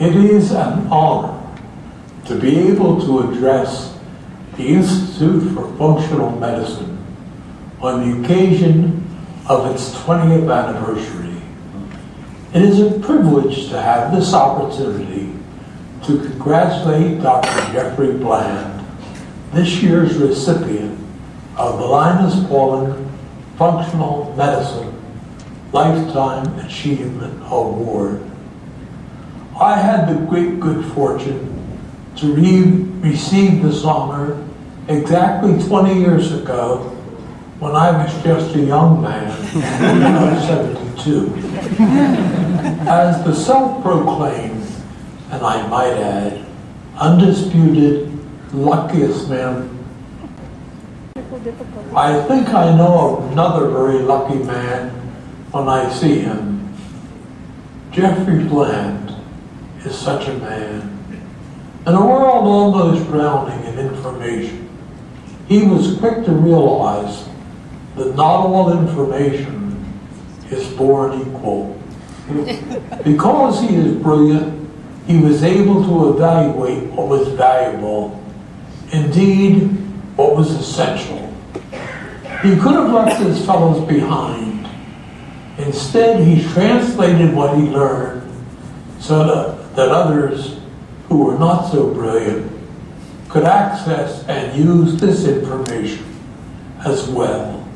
It is an honor to be able to address the Institute for Functional Medicine on the occasion of its 20th anniversary. It is a privilege to have this opportunity to congratulate Dr. Jeffrey Bland, this year's recipient of the Linus Pauling Functional Medicine Lifetime Achievement Award. I had the great good fortune to re- receive this honor exactly 20 years ago when I was just a young man, I was 72. As the self-proclaimed, and I might add, undisputed luckiest man I think I know of another very lucky man when I see him. Jeffrey Bland is such a man. In a world almost drowning in information, he was quick to realize that not all information is born equal. because he is brilliant, he was able to evaluate what was valuable, indeed, what was essential. He could have left his fellows behind. Instead, he translated what he learned so that, that others who were not so brilliant could access and use this information as well.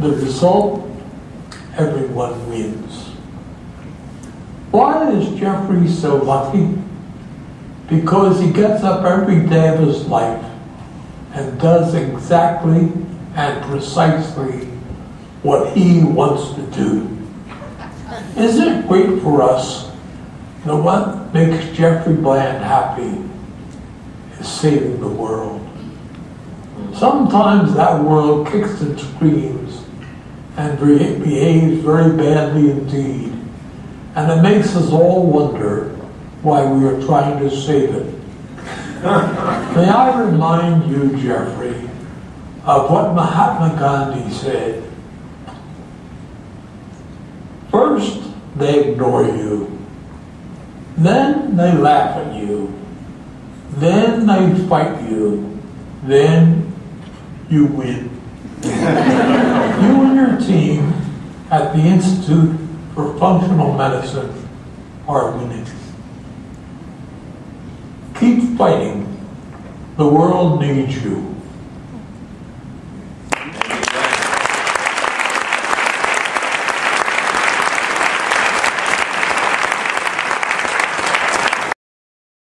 The result, everyone wins. Why is Jeffrey so lucky? Because he gets up every day of his life and does exactly and precisely what he wants to do. Isn't it great for us that what makes Jeffrey Bland happy is saving the world? Sometimes that world kicks and screams and behaves very badly indeed. And it makes us all wonder why we are trying to save it. May I remind you, Jeffrey, of what Mahatma Gandhi said. First, they ignore you. Then they laugh at you. Then they fight you. Then you win. you and your team at the Institute for Functional Medicine are winning. Keep fighting. The world needs you.